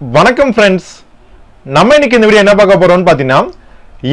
வணக்கம் ஃப்ரெண்ட்ஸ் நம்ம இன்னைக்கு இந்த வீடியோ என்ன பார்க்க போறோம்னு பார்த்தீங்கன்னா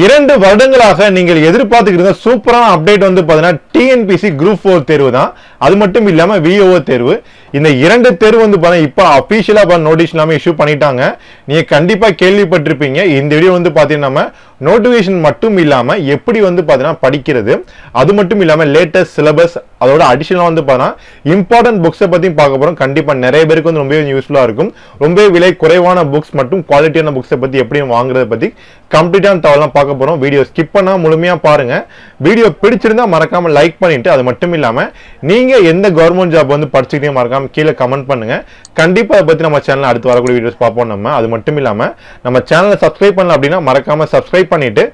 இரண்டு வருடங்களாக நீங்கள் எதிர்பார்த்துக்கிட்டு இருந்த சூப்பரான அப்டேட் வந்து பார்த்தீங்கன்னா டிஎன்பிசி குரூப் ஃபோர் தேர்வு தான். அது மட்டும் இல்லாமல் விஓஓ தேர்வு. இந்த இரண்டு தேர்வு வந்து பார்த்தீங்கன்னா இப்போ அஃபீஷியலாக நோட்டீஸ் எல்லாமே இஷ்யூ பண்ணிட்டாங்க. நீங்கள் கண்டிப்பாக கேள்விப்பட்டிருப்பீங்க. இந்த வீடியோ வந்து பார்த்தீங்கன்னா நம்ம நோட்டிஃபிகேஷன் மட்டும் இல்லாமல் எப்படி வந்து பார்த்தீங்கன்னா படிக்கிறது அது மட்டும் இல்லாமல் லேட்டஸ்ட் சிலபஸ் அதோட அடிஷனலாக வந்து பார்த்தீங்கன்னா இம்பார்ட்டன்ட் புக்ஸை பற்றியும் பார்க்க போகிறோம் கண்டிப்பாக நிறைய பேருக்கு வந்து ரொம்பவே யூஸ்ஃபுல்லாக இருக்கும். ரொம்ப விலை குறைவான புக்ஸ் மற்றும் குவாலிட்டியான புக்ஸை பற்றி எப்படி வாங்குறத பற்றி கம்ப்ளீட்டான தகவலாம் பார்க்க போகிறோம் வீடியோ ஸ்கிப் பண்ணால் முழுமையாக பாருங்கள் வீடியோ பிடிச்சிருந்தா மறக்காமல் லைக் பண்ணிட்டு அது மட்டும் இல்லாமல் நீங்கள் எந்த கவர்மெண்ட் ஜாப் வந்து படிச்சுக்கிட்டே மறக்காமல் கீழே கமெண்ட் பண்ணுங்க. கண்டிப்பாக அதை பற்றி நம்ம சேனலில் அடுத்து வரக்கூடிய வீடியோஸ் பார்ப்போம் நம்ம. அது மட்டும் இல்லாமல் நம்ம சேனலை சப்ஸ்கிரைப் பண்ணல அப்படின்னா மறக்காமல் சப்ஸ்கிரைப் பண்ணிட்டு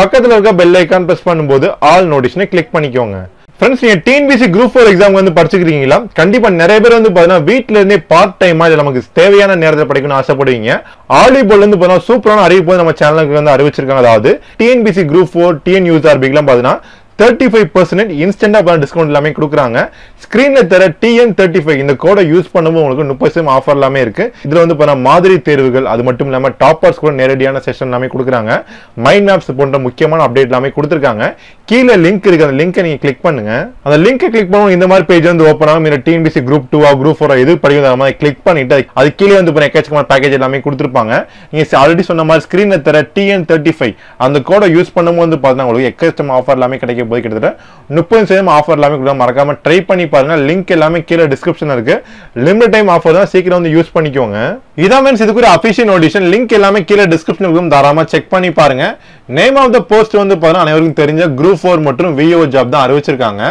பக்கத்தில் இருக்க பெல் ஐக்கான் ப்ரெஸ் பண்ணும்போது ஆல் நோட்டிஷனை கிளிக் பண்ணிக்கோங்க. ஃப்ரெண்ட்ஸ் நீங்க டிஎன்பிசி குரூப் ஃபோர் எக்ஸாம் வந்து படிச்சுக்கிறீங்களா கண்டிப்பா நிறைய பேர் வந்து பாத்தீங்கன்னா வீட்ல இருந்தே பார்ட் டைமா இது நமக்கு தேவையான நேரத்தில் படிக்கணும்னு ஆசைப்படுவீங்க. ஆலி போல் வந்து சூப்பரான அறிவிப்பு நம்ம சேனலுக்கு வந்து அறிவிச்சிருக்காங்க. அதாவது டிஎன்பிசி குரூப் ஃபோர் டிஎன் யூஆர்பிக்குலாம் பாத்தீங்கன்னா தேர்ட்டி ஃபைவ் பர்சன்ட் இன்ஸ்டன்டாக டிஸ்கவுண்ட் எல்லாமே கொடுக்குறாங்க. ஸ்க்ரீனில் தர டிஎன் தேர்ட்டி ஃபைவ் இந்த கோடை யூஸ் பண்ணவும் உங்களுக்கு முப்பது சதவீதம் ஆஃபர் எல்லாமே இருக்கு. இதில் வந்து பார்த்தா மாதிரி தேர்வுகள் அது மட்டும் இல்லாமல் டாப்பர்ஸ் கூட நேரடியான செஷன் எல்லாமே கொடுக்குறாங்க. மைண்ட் மேப்ஸ் போன்ற முக்கியமான அப்டேட் எல்லாமே கொடுத்துருக்காங்க. கீழே லிங்க் இருக்கு. அந்த லிங்கை நீங்கள் கிளிக் பண்ணுங்க. அந்த லிங்கை கிளிக் பண்ணுவோம் இந்த மாதிரி பேஜ் வந்து ஓப்பன் ஆகும். இந்த TNPSC group two group four எது படிக்கிற மாதிரி கிளிக் பண்ணிட்டு அது- கீழே வந்து இப்போ எக்கச்சக்கமான பேக்கேஜ் எல்லாமே கொடுத்துருப்பாங்க. நீங்கள் ஆல்ரெடி சொன்ன மாதிரி ஸ்க்ரீனில் தர டிஎன் தேர்ட்டி ஃபைவ் அந்த கோடை யூஸ் பண்ணும்போது வந்து பார்த்தீங்கன்னா உங்களுக்கு எக்கச்சக்கமான ஆஃபர் எல்லாமே கிடைக்க போய் கிட்டத்தட்ட முப்பது சதவீதம் ஆஃபர் எல்லாமே கொடுக்க மறக்காம ட்ரை பண்ணி பாருங்க. லிங்க் எல்லாமே கீழே டிஸ்கிரிப்ஷன் இருக்கு. லிமிட் டைம் ஆஃபர் தான் சீக்கிரம் வந்து யூஸ் பண்ணிக்கோங்க. இதான் மீன்ஸ் இதுக்கு ஒரு அஃபிஷியல் நோட்டிஷன் லிங்க் எல்லாமே கீழே டிஸ்கிரிப்ஷன் இருக்கும். தாராளமா செக் பண்ணி பாருங்க. நேம் ஆஃப் த போஸ்ட் வந்து பார்த்தீங்கன்னா அனைவருக்கும் தெரிஞ்ச குரூப் ஃபோர் மற்றும் விஓ ஜாப் தான் அறிவிச்சிருக்காங்க.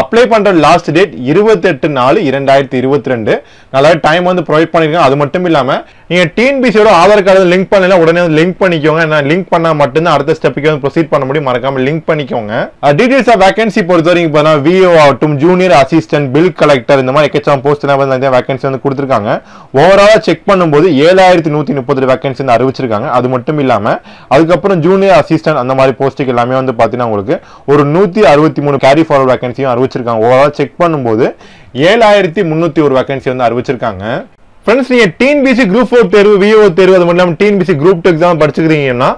அப்ளை பண்ற லாஸ்ட் டேட் இருபத்தெட்டு நாலு இரண்டாயிரத்தி இருபத்தி ரெண்டு. நல்லா டைம் வந்து ப்ரொவைட் பண்ணிருக்காங்க. அது மட்டும் இல்லாம நீங்கள் டிஎன்பிசியோட ஆதார் கார்டு லிங்க் பண்ணல உடனே வந்து லிங்க் பண்ணிக்கோங்க. நான் லிங்க் பண்ணால் மட்டும்தான் அடுத்த ஸ்டெப்புக்கு வந்து ப்ரொசீட் பண்ண முடியும். மறக்காமல் லிங்க் பண்ணிக்கோங்க. டீடைல்ஸ் ஆஃப் வேகன்சி பொறுத்த வரைக்கும் பார்த்தா விஓ ஆகட்டும் ஜூனியர் அசிஸ்டன்ட் பில் கலெக்டர் இந்த மாதிரி எக்கச்சம் போஸ்ட் எல்லாம் வந்து வேகன்சி வந்து கொடுத்துருக்காங்க. ஓவராலாக செக் பண்ணும்போது ஏழாயிரத்தி நூற்றி முப்பது வேகன்சி வந்து அறிவிச்சிருக்காங்க. அது மட்டும் இல்லாமல் அதுக்கப்புறம் ஜூனியர் அசிஸ்டன்ட் அந்த மாதிரி போஸ்ட்டுக்கு எல்லாமே வந்து பார்த்தீங்கன்னா உங்களுக்கு ஒரு நூற்றி அறுபத்தி மூணு கேரி ஃபார்வர்ட் வேகன்சியும் அறிவிச்சிருக்காங்க. ஓவரால் செக் பண்ணும்போது ஏழாயிரத்தி முந்நூற்றி ஒரு வேகன்சி வந்து அறிவிச்சிருக்காங்க. ஃப்ரெண்ட்ஸ் நீங்க டிஎன்பிசி குரூப் ஃபோர் தேர்வு விஓ தேர்வு அது மட்டும் இல்லாமல் டிஎன்பிசி குரூப் டூ எக்ஸாம் படிச்சுக்கிறீங்கன்னா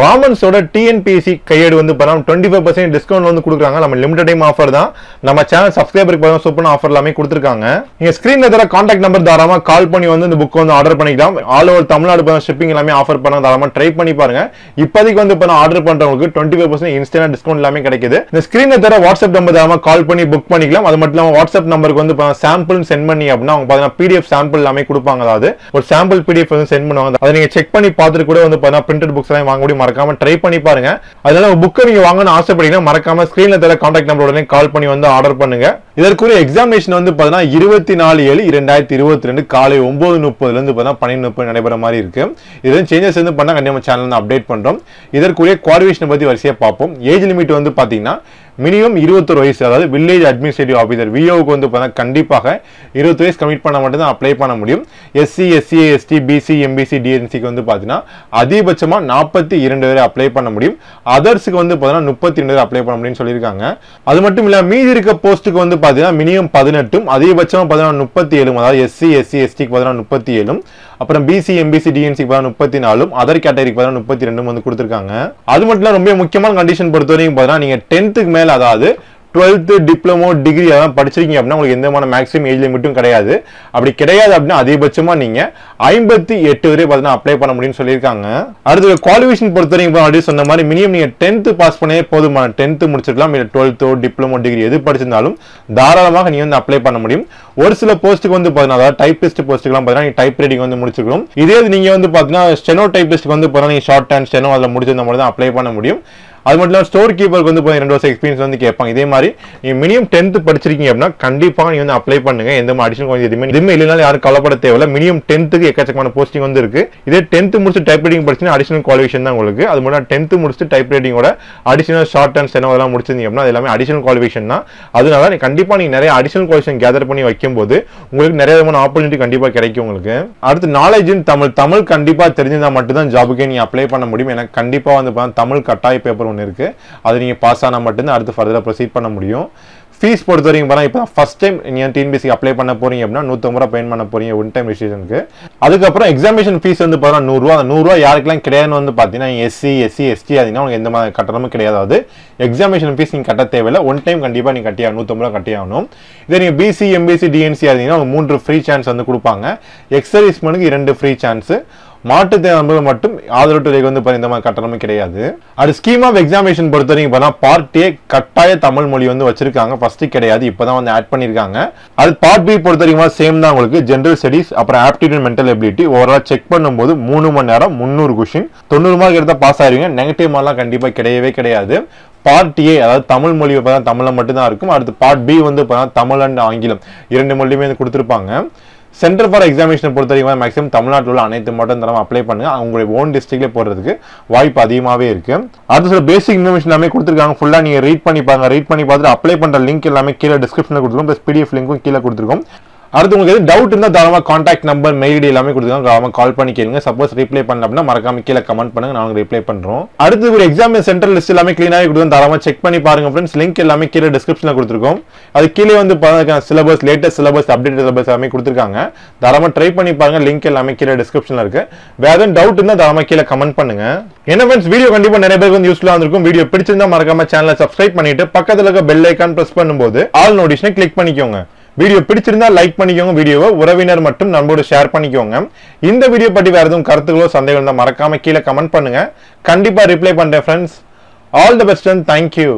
ராமன்ஸோட டிஎன்பிசி கையேடு வந்து பண்ணலாம் டுவெண்ட்டி ஃபைவ் பர்சன்ட் டிஸ்கவுண்ட் வந்து கொடுக்குறாங்க. நம்ம லிமிடெட் டைம் ஆஃபர் தான். நம்ம சேனல் சப்ஸ்கிரைபருக்கு பார்த்தா சூப்பரான ஆஃபர் எல்லாமே கொடுத்துருக்காங்க. நீங்க ஸ்க்ரீனில் தர காண்டாக்ட் நம்பர் தாராளமாக கால் பண்ணி வந்து இந்த புக் வந்து ஆர்டர் பண்ணிக்கலாம். ஆல் ஓவர் தமிழ்நாடு ஷிப்பிங் எல்லாமே ஆஃபர் பண்ண தாராளமாக ட்ரை பண்ணி பாருங்க. இப்போதைக்கு வந்து இப்போ ஆர்டர் பண்றவங்களுக்கு twenty five percent instant discount எல்லாமே கிடைக்குது. இந்த ஸ்க்ரீனில் தர வாட்ஸ்அப் நம்பர் தாராளமாக கால் பண்ணி புக் பண்ணிக்கலாம். அது மட்டும் இல்லாமல் வாட்ஸ்அப் நம்பருக்கு வந்து சாம்பிள் சென்ட் பண்ணி அப்படின்னா அவங்க பார்த்தீங்கன்னா பிடிஎஃப் சாம்பிள் எல்லாமே கொடுப்பாங்க. அதாவது ஒரு சாம்பிள் பிடிஎஃப் வந்து சென்ட் பண்ணுவாங்க. அதை நீங்க செக் பண்ணி பார்த்துட்டு கூட வந்து பார்த்தீங்கன்னா பிரிண்டட் புக்ஸ் எல்லாம் வாங்க முடியும். மறக்காம ட்ரை பண்ணி பாருங்க. அதனால புக்கை நீங்க வாங்கணும்னு ஆசைப்பட்டீங்கன்னா மறக்காம ஸ்கிரீன்ல தர கான்டாக்ட் நம்பர் உடனே கால் பண்ணி வந்து ஆர்டர் பண்ணுங்க. இதற்குரிய எக்ஸாமினேஷன் வந்து பார்த்தீங்கன்னா இருபத்தி நாலு ஏழு இரண்டாயிரத்தி இருபத்தி ரெண்டு காலை ஒன்பது முப்பதுல இருந்து பார்த்தீங்கன்னா பன்னெண்டு முப்பது நடைபெற மாதிரி இருக்கு. இதெல்லாம் சேஞ்சஸ் வந்து பண்ணா கண்டிப்பாக சேனல் அப்டேட் பண்றோம். இதற்குரிய குவாலிஃபிகேஷனை பத்தி வரிசையாக பார்ப்போம். ஏஜ் லிமிட் வந்து பாத்தீங்கன்னா மினிமம் இருபத்தொரு வயசு அதாவது வில்லேஜ் அட்மினிஸ்ட்ரேட்டிவ் ஆஃபீஸர் விஓவுக்கு வந்து பார்த்தா கண்டிப்பாக இருபது வயசு கமிட் பண்ண மட்டும் தான் அப்ளை பண்ண முடியும் SC SC ST BC MBC டிஎன்சிக்கு வந்து பார்த்தீங்கன்னா அதிகபட்சமாக நாற்பத்தி இரண்டு வரை அப்ளை பண்ண முடியும். அதர்ஸுக்கு வந்து பார்த்தீங்கன்னா முப்பத்தி ரெண்டு வரை அப்ளை பண்ண முடியும்னு சொல்லியிருக்காங்க. அது மட்டும் இல்லாமல் மீதி இருக்க போஸ்ட்டுக்கு வந்து பார்த்தீங்கன்னா மினிமம் பதினெட்டும் அதிகபட்சமாக பார்த்தீங்கன்னா முப்பத்தி ஏழும் அதாவது எஸ்சி எஸ்சி எஸ்டிக்கு பார்த்தீங்கன்னா முப்பத்தி ஏழும். அப்புறம் பிசி எம்பிசி டிஎன்சிக்கு பார்த்தீங்கன்னா முப்பத்தி நாலும் அதர் கேட்டகரிக்கு முப்பத்தி ரெண்டும் வந்து கொடுத்துருக்காங்க. அது மட்டும் இல்லாம ரொம்ப முக்கியமான கண்டிஷன் பொறுத்த வரைக்கும் பார்த்தீங்கன்னா நீங்கள் டென்த்துக்கு மேலே அதாவது டுவெல்த்து டிப்ளமோ டிகிரி அதெல்லாம் படிச்சிருக்கீங்க அப்படின்னா உங்களுக்கு எந்த மாதிரி மேக்ஸிமம் ஏஜ் லிமிட்டும் கிடையாது. அப்படி கிடையாது அப்படின்னா அதிகபட்சமாக நீங்கள் ஐம்பத்தி எட்டு வரை பார்த்தீங்கன்னா அப்ளை பண்ண முடியும்னு சொல்லியிருக்காங்க. அடுத்து குவாலிஃபிகேஷன் பொறுத்த வரைக்கும் ஆல்ரெடி சொன்ன மாதிரி மினிமம் நீங்கள் டென்த்து பாஸ் பண்ணே போதுமான டென்த்து முடிச்சிருக்கலாம். இல்லை டுவெல்த்தோ டிப்ளமோ டிகிரி எது படிச்சிருந்தாலும் தாராளமாக நீங்கள் வந்து அப்ளை பண்ண முடியும். ஒரு சில போஸ்ட்டுக்கு வந்து பார்த்தீங்கன்னா அதாவது டைப்பிஸ்ட் போஸ்ட்டுக்கெல்லாம் பார்த்தீங்கன்னா நீங்கள் டைப் ரைட்டிங் வந்து முடிச்சிருக்கணும் இதே நீங்கள் வந்து பார்த்தீங்கன்னா ஸ்டெனோ டைப்பிஸ்ட்க்கு வந்து பார்த்தீங்கன்னா நீங்கள் ஷார்ட் ஹேண்ட் ஸ்டெனோ அதில் முடிச்சிருந்த மாதிரி தான் அப்ளை பண்ண முடியும். அது மட்டும் இல்லாமல் ஸ்டோர் கீப்பருக்கு வந்து போய் ரெண்டு வருஷம் எக்ஸ்பீரியன்ஸ் வந்து கேட்பாங்க. இதே மாதிரி நீங்கள் மினிமம் டென்த்து படிச்சிருக்கீங்க அப்படின்னா கண்டிப்பாக நீ வந்து அப்ளை பண்ணுங்க. எந்த மாதிரி அடிஷனல் கொஞ்சம் எதுவுமே எதுவுமே இல்லைனாலும் யாரும் கவலைப்பட தேவையில்ல. மினிமம் டென்த்துக்கு எக்கச்சக்கமான போஸ்டிங் வந்து இருக்கு. இதே டென்த்து முடிச்சு டைப் ரைட்டிங் படிச்சுன்னா அடிஷனல் குவாலிஃபிகேஷன் தான் உங்களுக்கு. அது மட்டும் டென்த்து முடிச்சு டைப் ரைட்டிங்கோட அடிஷனல் ஷார்ட் அண்ட் ஸ்டெனோ அதெல்லாம் முடிச்சிருந்தீங்க அப்படின்னா அது எல்லாமே அடிஷனல் குவாலிஃபிகேஷன் தான். அதனால நீ கண்டிப்பாக நீங்கள் நிறைய அடிஷனல் குவாலிஃபிகேஷன் கேதர் பண்ணி வைக்கும்போது உங்களுக்கு நிறைய விதமான ஆப்பர்ச்சுனிட்டி கண்டிப்பாக கிடைக்கும் உங்களுக்கு. அடுத்து நாலேஜ் இன் தமிழ். தமிழ் கண்டிப்பாக தெரிஞ்சிருந்தா மட்டும்தான் ஜாபுக்கே நீ அப்ளை பண்ண முடியும். எனக்கு கண்டிப்பாக வந்து தமிழ் கட்டாய பேப்பர் ஒன்று இருக்குது அது நீங்கள் பாஸ் ஆனால் மட்டும்தான் அடுத்து ஃபர்தராக ப்ரொசீட் பண்ண முடியும். ஃபீஸ் பொறுத்த வரைக்கும் பார்த்தா இப்போ ஃபர்ஸ்ட் டைம் நீங்கள் டிஎன்பிசி அப்ளை பண்ண போறீங்க அப்படின்னா நூற்றம்பது ரூபா பெயின் பண்ண போறீங்க ஒன் டைம் ரிஜிஸ்ட்ரேஷனுக்கு அதுக்கப்புறம் எக்ஸாமினேஷன் ஃபீஸ் வந்து பார்த்தா நூறுரூவா அந்த நூறுரூவா யாருக்கெல்லாம் கிடையாதுன்னு வந்து பார்த்தீங்கன்னா எஸ்சி எஸ்சி எஸ்டி அதிகமாக உங்களுக்கு எந்த மாதிரி கட்டணமும் கிடையாது. அது எக்ஸாமினேஷன் ஃபீஸ் நீங்கள் கட்ட தேவையில்லை. ஒன் டைம் கண்டிப்பாக நீங்கள் கட்டியா நூற்றம்பது ரூபா கட்டியாகணும். இதே நீங்கள் பிசி எம்பிசி டிஎன்சி இருந்தீங்கன்னா உங்களுக்கு மூன்று ஃப்ரீ சான்ஸ் வந்து கொடுப்பாங்க. எக்ஸர்வீஸ்மனுக்கு இரண்டு ஃப்ரீ சான்ஸ் மாற்றுத்திறனாளிகள் மட்டும் ஆதரவு துறைக்கு வந்து பாத்தீங்கன்னா இந்த மாதிரி கட்டணமும் கிடையாது. அது ஸ்கீம் ஆஃப் எக்ஸாமினேஷன் பொறுத்த வரைக்கும் பார்த்தீங்கன்னா பார்ட் ஏ கட்டாய தமிழ் மொழி வந்து வச்சிருக்காங்க. ஃபர்ஸ்ட் கிடையாது. இப்பதான் வந்து ஆட் பண்ணிருக்காங்க அது பார்ட் பி பொறுத்த வரைக்கும் சேம் தான் உங்களுக்கு. ஜென்ரல் ஸ்டடிஸ் அப்புறம் aptitude mental ability overall check பண்ணும்போது மூணு மணி நேரம் முந்நூறு கொஷின் தொண்ணூறு மார்க் எடுத்தால் பாஸ் ஆயிருவீங்க. நெகட்டிவ் மார்க்லாம் கண்டிப்பாக கிடையவே கிடையாது. பார்ட் ஏ அதாவது தமிழ் மொழி பார்த்தா தமிழில் மட்டும்தான் இருக்கும். அடுத்து பார்ட் பி வந்து பார்த்தா தமிழ் அண்ட் ஆங்கிலம். இரண்டு மொழியுமே வந்து கொடுத்துருப்பாங்க. சென்டர் ஃபார் எக்ஸாமினேஷன் பொறுத்த வரைக்கும் மேக்ஸிமம் தமிழ்நாட்டில் உள்ள அனைத்து மட்டும் தரமா அப்ளை பண்ணுங்க. அவங்களுடைய ஓன் டிஸ்ட்ரிக்ட்லேயே போடுறதுக்கு வாய்ப்பு அதிகமாகவே இருக்கு. அடுத்த சில பேசிக் இன்ஃபர்மேஷன் எல்லாமே கொடுத்துருக்காங்க. ஃபுல்லாக நீங்கள் ரீட் பண்ணி பாருங்க. ரீட் பண்ணி பார்த்துட்டு அப்ளை பண்ணுற லிங்க் எல்லாமே கீழே டிஸ்கிரிப்ஷனில் கொடுத்துருக்கோம். ப்ளஸ் பிடிஎஃப் லிங்க்கும் கீழே கொடுத்துருக்கோம். அடுத்து உங்களுக்கு எது டவுட் இருந்தால் தாராளமாக காண்டாக்ட் நம்பர் மெயில் ஐடி எல்லாமே கொடுத்துருக்காங்க தாராளமாக கால் பண்ணி கேளுங்க. சப்போஸ் ரிப்ளை பண்ணல அப்படின்னா மறக்காம கீழே கமெண்ட் பண்ணுங்க. நாங்கள் ரிப்ளை பண்ணுறோம் அடுத்து ஒரு எக்ஸாம் சென்டர் லிஸ்ட் எல்லாமே க்ளீனாகவே கொடுத்து தாராளமாக செக் பண்ணி பாருங்க ஃப்ரெண்ட்ஸ் லிங்க் எல்லாமே கீழே டிஸ்கிரிப்ஷனில் கொடுத்துருக்கோம். அது கீழே வந்து syllabus latest syllabus update syllabus எல்லாமே கொடுத்துருக்காங்க. தாராளமாக ட்ரை பண்ணி பாருங்க. லிங்க் எல்லாமே கீழே டிஸ்கிரிப்ஷனில் இருக்கு. வேற எதுவும் டவுட் இருந்தால் தாராளமாக கீழே கமெண்ட் பண்ணுங்க. என்ன ஃப்ரெண்ட்ஸ் வீடியோ கண்டிப்பாக நிறைய பேருக்கு வந்து யூஸ்ஃபுல்லாக இருந்திருக்கும். வீடியோ பிடிச்சிருந்தா மறக்காம சேனலை சப்ஸ்கிரைப் பண்ணிட்டு பக்கத்தில் இருக்க பெல் ஐக்கான் ப்ரெஸ் பண்ணும்போது ஆல் நோட்டிஷனை கிளிக் பண்ணிக்கோங்க. வீடியோ பிடிச்சிருந்தா லைக் பண்ணிக்கோங்க. வீடியோவை உறவினர் மற்றும் நண்போடு ஷேர் பண்ணிக்கோங்க. இந்த வீடியோ பற்றி வேறு எதுவும் கருத்துகளோ சந்தேகம் இருந்தால் மறக்காம கீழே கமெண்ட் பண்ணுங்க. கண்டிப்பாக ரிப்ளை பண்ணுறேன் friends all the best and thank you